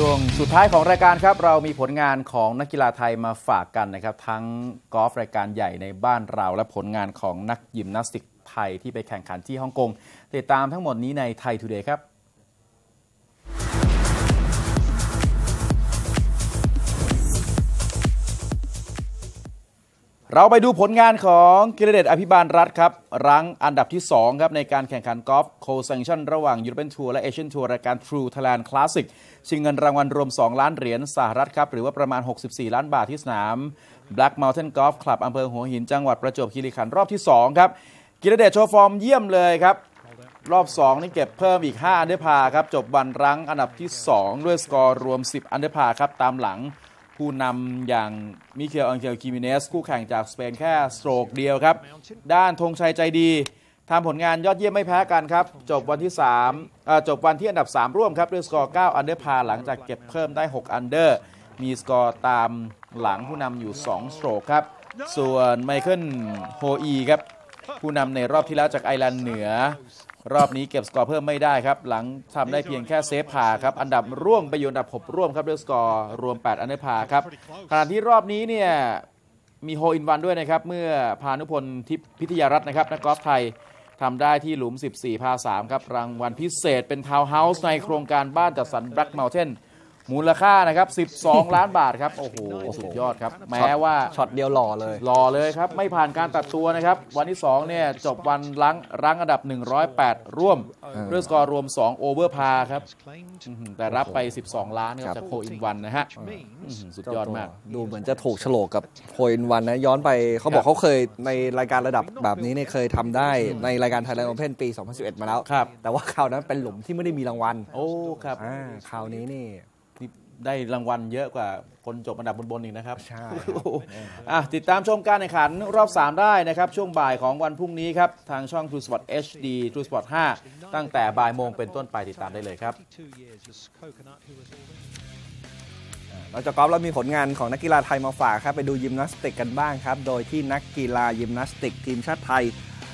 ช่วงสุดท้ายของรายการครับ เรามีผลงานของนักกีฬาไทยมาฝากกันนะครับ ทั้งกอล์ฟรายการใหญ่ในบ้านเรา และผลงานของนักยิมนาสติกไทยที่ไปแข่งขันที่ฮ่องกงติดตามทั้งหมดนี้ในไทย Today ครับ เราไปดูผลงานของกิรเดชอภิบาลรัฐครับ รั้งอันดับที่ 2 ครับ ในการแข่งขันกอล์ฟ co-sanction ระหว่างยูโรเปียนทัวร์และเอเชียนทัวร์รายการ True Thailand Classic ชิงเงินรางวัลรวม 2 ล้านเหรียญสหรัฐครับ หรือว่าประมาณ 64 ล้านบาทที่สนาม Black Mountain Golf Club อำเภอหัวหินจังหวัดประจวบคีรีขันธ์รอบที่ 2 ครับ กิรเดชโชว์ฟอร์มเยี่ยมเลยครับ รอบ 2 นี่เก็บเพิ่มอีก 5 อันเดอร์พาครับจบวันรั้งอันดับที่ 2 ด้วยสกอร์รวม 10 อันเดอร์พาครับตามหลัง ผู้นำอย่างมิเกลอังเคลฆิเมเนซ คู่แข่งจากสเปนแค่สโตรกเดียวครับ ด้านธงชัยใจดีทำผลงานยอดเยี่ยมไม่แพ้กันครับ จบวันที่3จบวันที่อันดับ 3 ร่วมครับด้วยสกอร์ 9 อันเดอร์พาหลังจากเก็บเพิ่มได้ 6 อันเดอร์ มีสกอร์ตามหลังผู้นำอยู่ 2 สโตรกครับ ส่วนไมเคิลโฮอีครับ ผู้นำในรอบที่แล้วจากไอร์แลนด์เหนือ รอบนี้เก็บสกอร์เพิ่มไม่ได้ครับ หลังทำได้เพียงแค่เซฟพาครับ อันดับร่วงไปอยู่อันดับ6ร่วมครับด้วยสกอร์รวม 8 อันเดอร์พาครับขณะที่รอบนี้เนี่ยมีโฮลอินวันด้วยนะครับ เมื่อพานุพลทิพย์พิทยารัตน์นะครับนักกอล์ฟไทยทำได้ที่หลุม 14 พา 3 ครับ รางวัลพิเศษเป็นทาวน์เฮาส์ในโครงการบ้านจัดสรร Black Mountain มูลค่านะครับ 12 ล้านบาทครับ โอ้โห สุดยอดครับ แม้ว่าช็อตเดียวหล่อเลยรอเลยครับ ไม่ผ่านการตัดตัวนะครับ วันที่ 2 เนี่ย จบวันรั้งรั้งอันดับ 108 ร่วมด้วยสกอร์รวม 2 โอเวอร์พาครับอื้อหือแต่รับไป 12 ล้านครับจากโฮลอินวันนะฮะอื้อหือสุดยอดมาก ดูเหมือนจะถูกโฉลกกับโพอินวันนะ ย้อนไปเขาบอกเขาเคยในรายการระดับแบบนี้เนี่ยเคยทำได้ในรายการ Thailand Open ปี 2011 มาแล้วครับแต่ว่าคราวนั้นเป็นหลุมที่ไม่ได้มีรางวัล โอ้ ครับอ่าคราวนี้นี่นี่ ได้รางวัลเยอะกว่าคนจบอันดับบนๆอีกนะครับใช่โอ้โหอะติดตามชมการแข่งขันรอบ 3 ได้นะครับ ช่วงบ่ายของวันพรุ่งนี้ครับ ทางช่อง True Sport HD True Sport 5 ตั้งแต่บ่ายโมงเป็นต้นไปติดตามได้เลยครับเราจะกอล์ฟเรามีผลงานของนักกีฬาไทยมาฝากครับ ไปดูยิมนาสติกกันบ้างครับ โดยที่นักกีฬายิมนาสติกทีมชาติไทย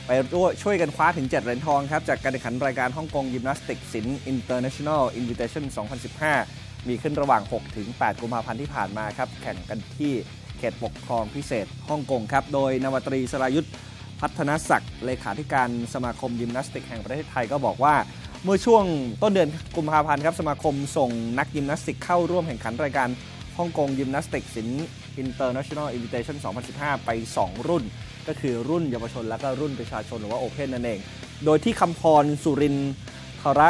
ไปร่วมช่วยกันคว้าถึง 7 เหรียญทองครับ จากการแข่งขันรายการฮ่องกงยิมนาสติกสิน International Invitation 2015 มีขึ้นระหว่าง6ถึง8กุมภาพันธ์ที่ผ่านมาครับ แข่งกันที่เขตปกครองพิเศษฮ่องกงครับ โดยนวตรีสรายุทธพัฒนศักดิ์เลขาธิการสมาคมยิมนาสติกแห่งประเทศไทยก็บอกว่า เมื่อช่วงต้นเดือนกุมภาพันธ์ครับสมาคมส่งนักยิมนาสติกเข้าร่วมแข่งขันรายการฮ่องกงยิมนาสติกสิน International Invitation 2015 ไป 2 รุ่น ก็คือรุ่นเยาวชนและก็รุ่นประชาชนหรือว่าโอเพ่นนั่นเอง โดยที่คำพรสุรินทระ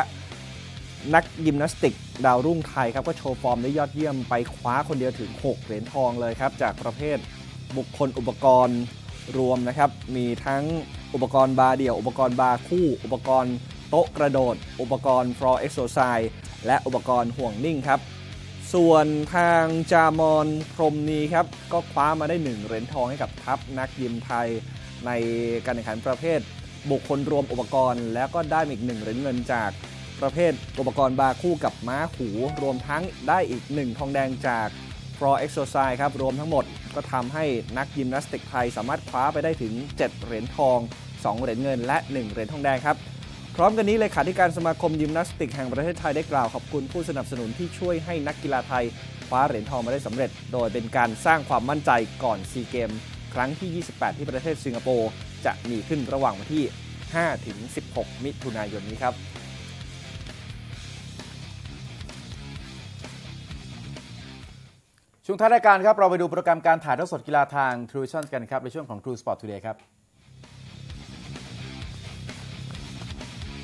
นักยิมนาสติก ดาวรุ่งไทยครับก็โชว์ฟอร์มได้ยอดเยี่ยมไปคว้าคนเดียวถึง 6 เหรียญทองเลยครับ จากประเภทบุคคลอุปกรณ์รวมนะครับ มีทั้งอุปกรณ์บาร์เดี่ยว อุปกรณ์บาร์คู่ อุปกรณ์โต๊ะกระโดด อุปกรณ์ floor exercise และอุปกรณ์ห่วงนิ่งครับ ส่วนทางจามอนพรหมนีครับ ก็คว้ามาได้ 1 เหรียญทองให้กับทัพนักยิมไทยในการแข่งขันประเภทบุคคลรวมอุปกรณ์ แล้วก็ได้อีก1เหรียญเงินจาก ประเภทอุปกรณ์บาคู่กับม้าหูรวมทั้งได้อีก 1 ทองแดงจาก Pro Exercise ครับ รวมทั้งหมดก็ทำให้นักยิมนาสติกไทยสามารถคว้าไปได้ถึง 7 เหรียญทอง 2 เหรียญเงิน และ 1 เหรียญทองแดงครับ พร้อมกันนี้เลขาธิการสมาคมยิมนาสติกแห่งประเทศไทยได้กล่าวขอบคุณผู้สนับสนุนที่ช่วยให้นักกีฬาไทยคว้าเหรียญทองมาได้สำเร็จ โดยเป็นการสร้างความมั่นใจก่อนซีเกมครั้งที่ 28 ที่ประเทศสิงคโปร์จะมีขึ้นระหว่างวันที่ 5-16 มิถุนายนนี้ครับ ช่วงท้ายรายการครับ เราไปดูโปรแกรมการถ่ายทอดสดกีฬาทาง True Vision กันครับ ในช่วงของ True Sport Today ครับ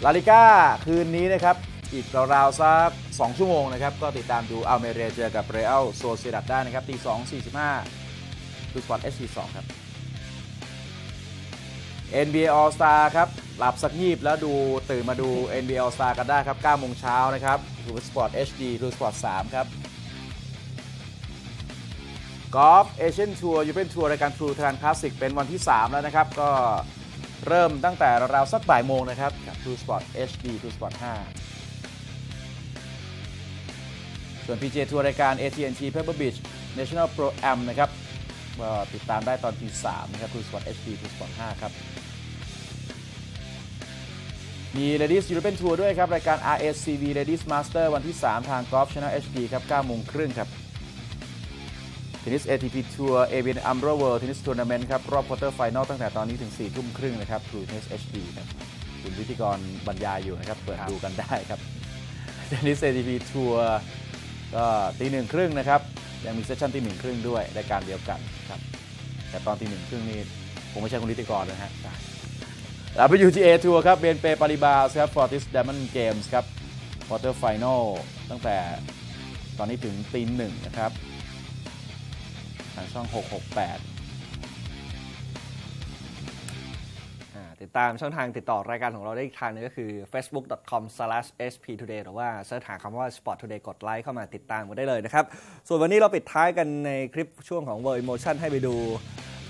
ลาลิก้าคืนนี้นะครับ อีกราวๆสัก2ชั่วโมงนะครับ ก็ติดตามดูอัลเมเรียเจอกับเรอัลโซเซดัดได้นะครับตี2 45 True Sport HD 2ครับ NBA All Star ครับ หลับสักงีบแล้วดูตื่นมาดู NBA All Star กันได้ครับ9โมงเช้านะครับ True Sport HD True Sport 3 ครับ กอล์ฟ Asian Tour European Tour รายการ True Thailand Classic เป็นวันที่ 3 แล้วนะครับ ก็เริ่มตั้งแต่ราวสักบ่ายโมงนะครับกับ True Sport HD True Sport 5ส่วน PJ ทัวร์รายการ AT&T Pebble Beach National Pro Am นะครับก็ติดตามได้ตอนตี3นะครับ True Sport HD True Sport 5ครับ มี Ladies European Tour ด้วยครับ รายการ RACV Ladies Masters วันที่ 3 ทาง Golf Channel HD ครับ9โมงครึ่งครับ เทนนิส ATP Tour ABN AMRO World Tennis Tournament ครับ รอบ quarter-final ตั้งแต่ตอนนี้ถึง 4 ทุ่มครึ่งนะครับ True Tennis HD ครับคุณนิติกรบรรยายอยู่นะครับ เปิดดูกันได้ครับเทนนิส ATP Tour ก็ตีหนึ่งครึ่งนะครับ ยังมี session ตีหนึ่งครึ่งด้วยรายการเดียวกันครับ แต่ตอนตีหนึ่งครึ่งนี่ผมไม่ใช่คุณนิติกรนะฮะ WTA ทัวร์ครับเบนเปปาริบาสครับฟอร์ติส i ดมอนเกมส์ครับ quarter-finalตั้งแต่ตอนนี้ถึงตีหนึ่งนะครับานช่อง 668 ติดตามช่องทางติดต่อรายการของเราได้อีกทางนึงก็คือ facebook.com/sptoday หรือว่าเสิร์ชหาคำว่า sport today กดไลค์เข้ามาติดตามกันได้เลยนะครับ ส่วนวันนี้เราปิดท้ายกันในคลิปช่วงของ World Emotion ให้ไปดู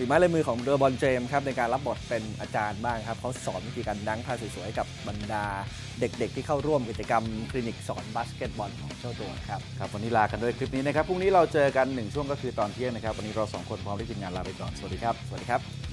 ฝีไม้ลายมือของเดอบอลเจมส์ครับในการรับบทเป็นอาจารย์บ้างครับเขาสอนวิธีการดังท่าสวยๆให้กับบรรดาเด็กๆ ที่เข้าร่วมกิจกรรมคลินิกสอนบาสเกตบอลของเจ้าตัวครับครับวันนี้ลากันด้วยคลิปนี้นะครับพรุ่งนี้เราเจอกันหนึ่งช่วงก็คือตอนเที่ยงนะครับวันนี้เราสองคนพร้อมด้วยทีมงานลาไปก่อนสวัสดีครับสวัสดีครับ